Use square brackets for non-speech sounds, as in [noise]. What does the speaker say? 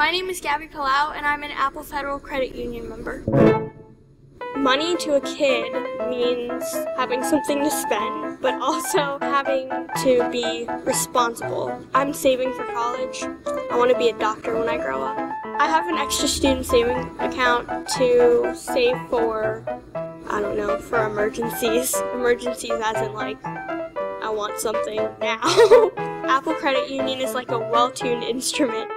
My name is Gabby Palau, and I'm an Apple Federal Credit Union member. Money to a kid means having something to spend, but also having to be responsible. I'm saving for college. I want to be a doctor when I grow up. I have an extra student saving account to save for, I don't know, for emergencies. Emergencies as in like, I want something now. [laughs] Apple Credit Union is like a well tuned instrument.